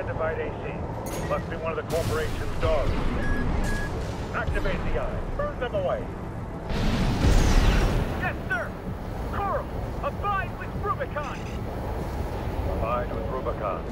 unidentified AC. Must be one of the corporation's dogs. Activate the eye. Burn them away. Yes, sir! Coral, abide with Rubicon! Abide with Rubicon.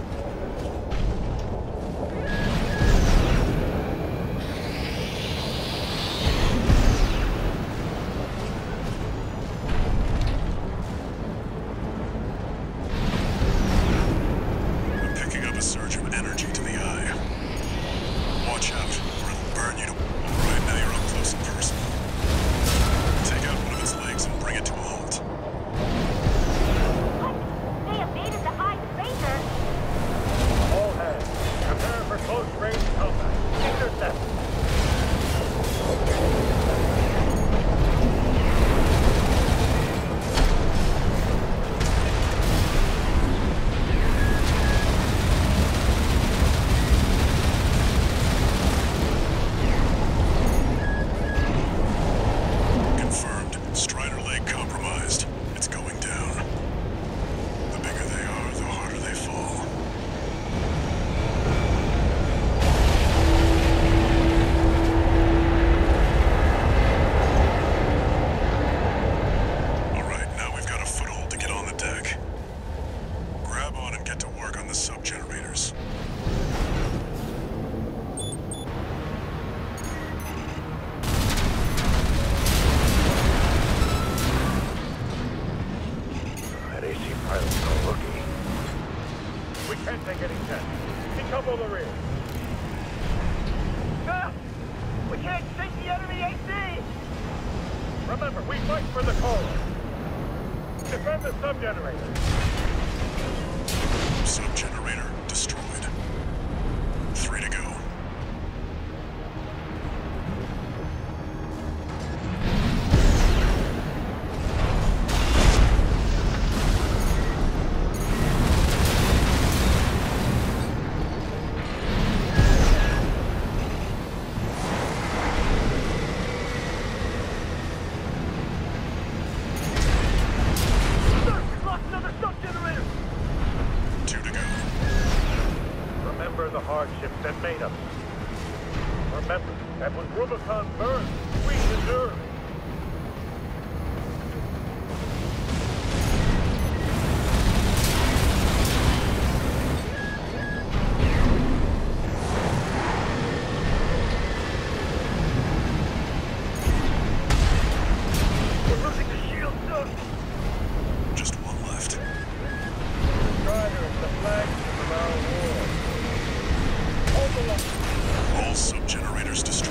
sub-generators. That AC pilot's no rookie. We can't take any chance. Decouple the rear. Ah! We can't sink the enemy AC! Remember, we fight for the cause. Defend the sub-generator. Subject. remember the hardships that made us. Remember that when Rubicon burns, we deserve it. Empire's destruction.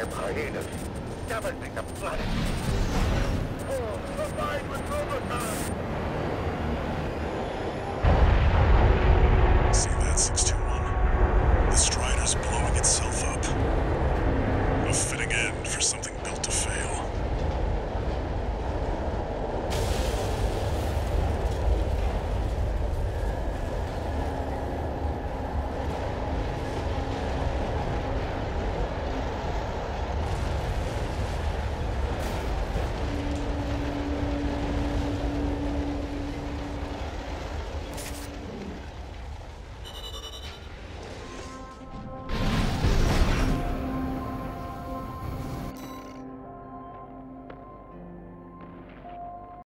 entire parade of the planet. Oh, provide with overcome! See